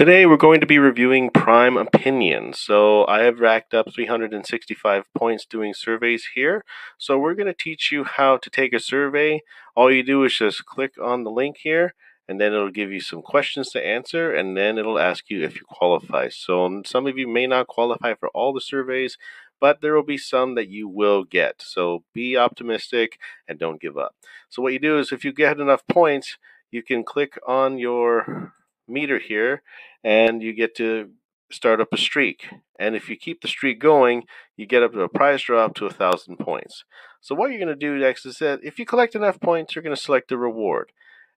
Today we're going to be reviewing Prime Opinion. So I have racked up 365 points doing surveys here. So we're going to teach you how to take a survey. All you do is just click on the link here and then it'll give you some questions to answer and then it'll ask you if you qualify. So some of you may not qualify for all the surveys, but there will be some that you will get. So be optimistic and don't give up. So what you do is if you get enough points, you can click on your meter here and you get to start up a streak. And if you keep the streak going, you get up to a prize draw up to a thousand points. So what you're going to do next is that if you collect enough points, you're going to select the reward.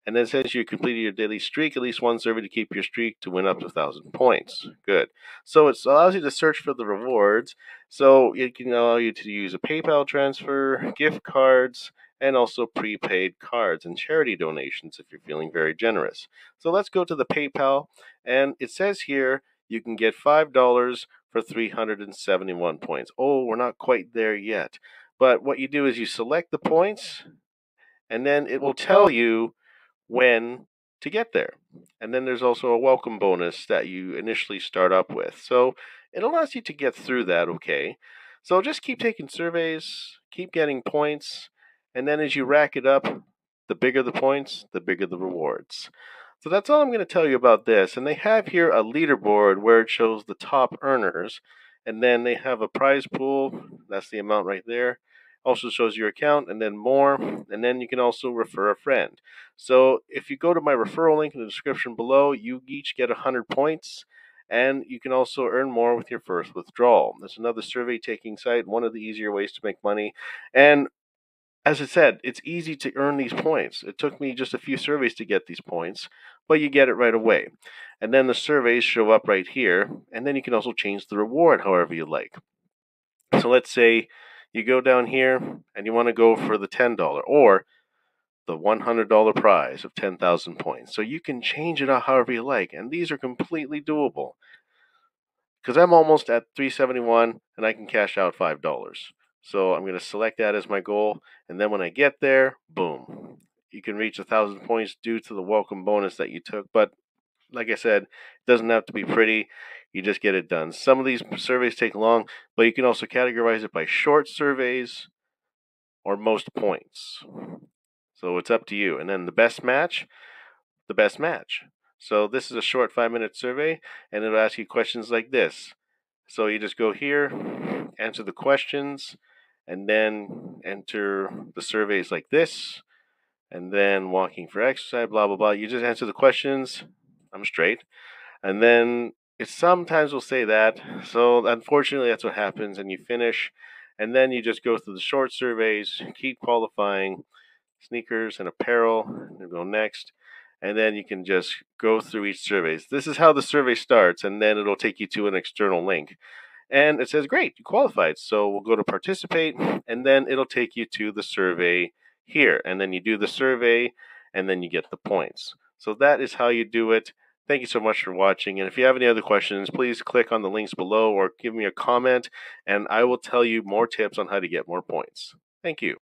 And then says you completed your daily streak, at least one survey to keep your streak to win up to a thousand points. Good. So it allows you to search for the rewards. So it can allow you to use a PayPal transfer, gift cards, and also prepaid cards and charity donations if you're feeling very generous. So let's go to the PayPal, and it says here you can get $5 for 371 points. Oh, we're not quite there yet. But what you do is you select the points, and then it will tell you when to get there. And then there's also a welcome bonus that you initially start up with. So it allows you to get through that okay. So just keep taking surveys, keep getting points, and then as you rack it up, the bigger the points, the bigger the rewards. So that's all I'm going to tell you about this. And they have here a leaderboard where it shows the top earners. And then they have a prize pool. That's the amount right there. Also shows your account and then more. And then you can also refer a friend. So if you go to my referral link in the description below, you each get 100 points. And you can also earn more with your first withdrawal. There's another survey taking site, one of the easier ways to make money. And as I said, it's easy to earn these points. It took me just a few surveys to get these points, but you get it right away. And then the surveys show up right here, and then you can also change the reward however you like. So let's say you go down here and you want to go for the $10 or the $100 prize of 10,000 points. So you can change it out however you like, and these are completely doable. Because I'm almost at 371 and I can cash out $5. So I'm going to select that as my goal. And then when I get there, boom, you can reach a thousand points due to the welcome bonus that you took. But like I said, it doesn't have to be pretty. You just get it done. Some of these surveys take long, but you can also categorize it by short surveys or most points. So it's up to you. And then the best match, the best match. So this is a short five minute survey, and it'll ask you questions like this. So you just go here, answer the questions, and then enter the surveys like this, and then walking for exercise, blah, blah, blah. You just answer the questions. I'm straight. And then it sometimes will say that. So unfortunately, that's what happens. And you finish, and then you just go through the short surveys, keep qualifying sneakers and apparel, and go next. And then you can just go through each surveys. This is how the survey starts, and then it'll take you to an external link and it says, Great, you qualified. So we'll go to participate, and then it'll take you to the survey here. And then you do the survey, and then you get the points. So that is how you do it. Thank you so much for watching. And if you have any other questions, please click on the links below or give me a comment, and I will tell you more tips on how to get more points. Thank you.